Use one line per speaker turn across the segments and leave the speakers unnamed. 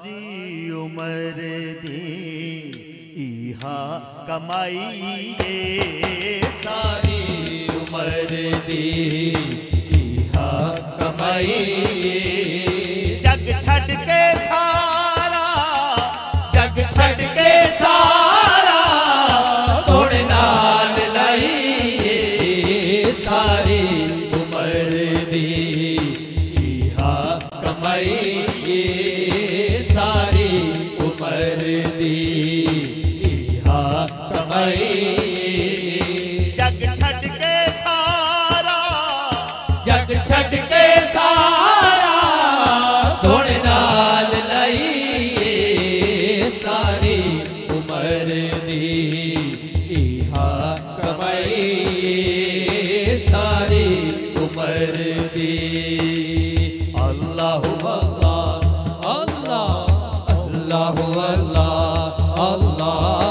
सारी उम्र दी, इहा कमाई ये सारी उम्र
दी, इहा कमाई
जग छट के सारा, जग छट के सारा,
सुन नाल लई सारी उम्र दी,
इहा
कमाई ਜਾਏ
ਜਗ ਛੱਡ ਸਾਰਾ,
ਜਗ ਛੱਡ ਕੇ ਸਾਰਾ ਸੁਣ ਨਾਲ ਸਾਰੀ ਸਾਰੀ ਉਮਰ ਦੀ।
ਅੱਲਾਹੁ
ਅੱਲਾਹ ਅੱਲਾਹ ਅੱਲਾਹੁ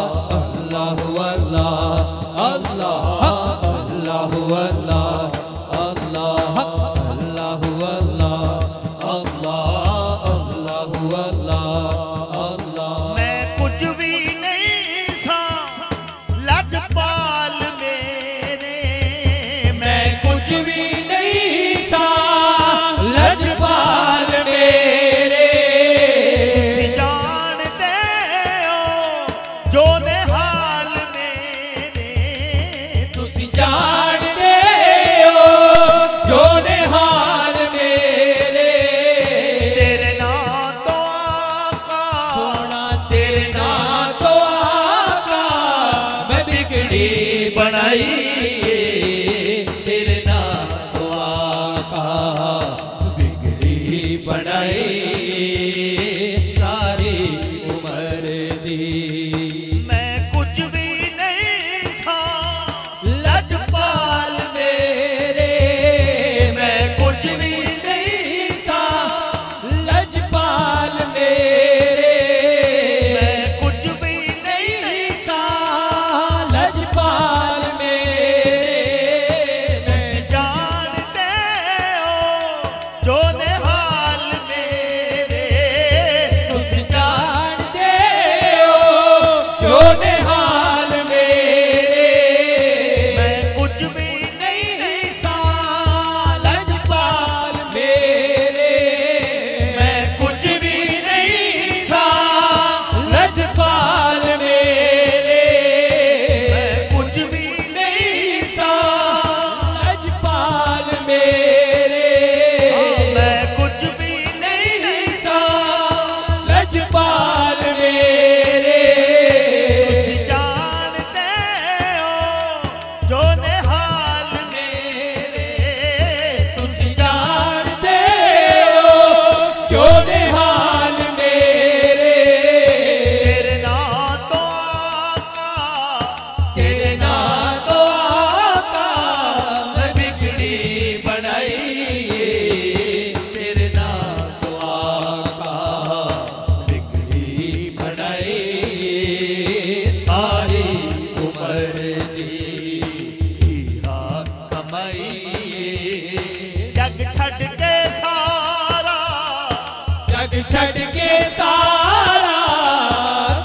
ਛੱਡ ਕੇ ਸਾਰਾ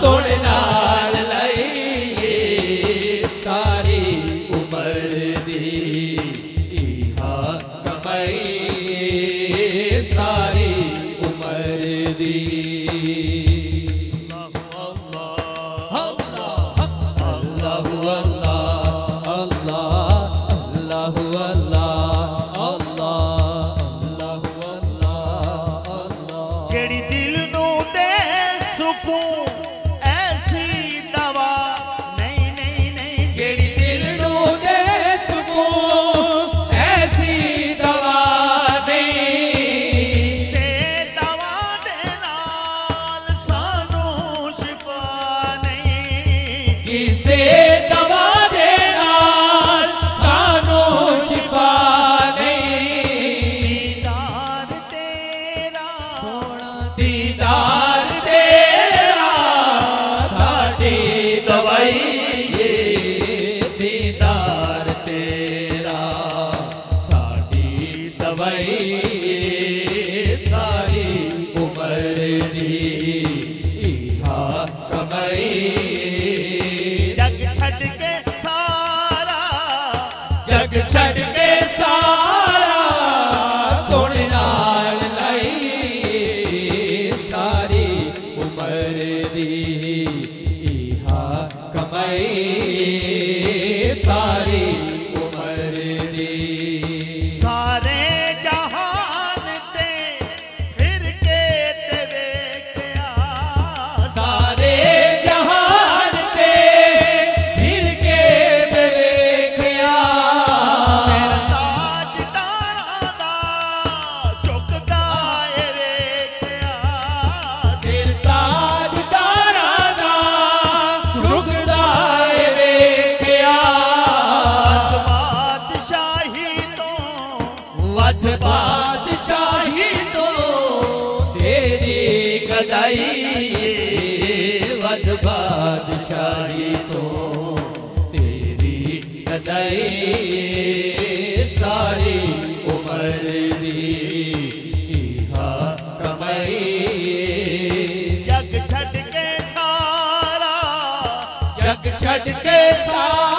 ਸੁਣ ਨਾਲ ਲਈਏ ਸਾਰੀ ਉਮਰ ਦੀ से दवा देना सानो शिफा
दीदार तेरा सोना
दीदार तेरा साडी
दवाई ये दीदार तेरा साडी दवाई
ये सारी उम्र दी कमई। चाहिए वध बादशाही तो तेरी कदई सारी उम्र दी।
जग के सारा
जग छट के सारा।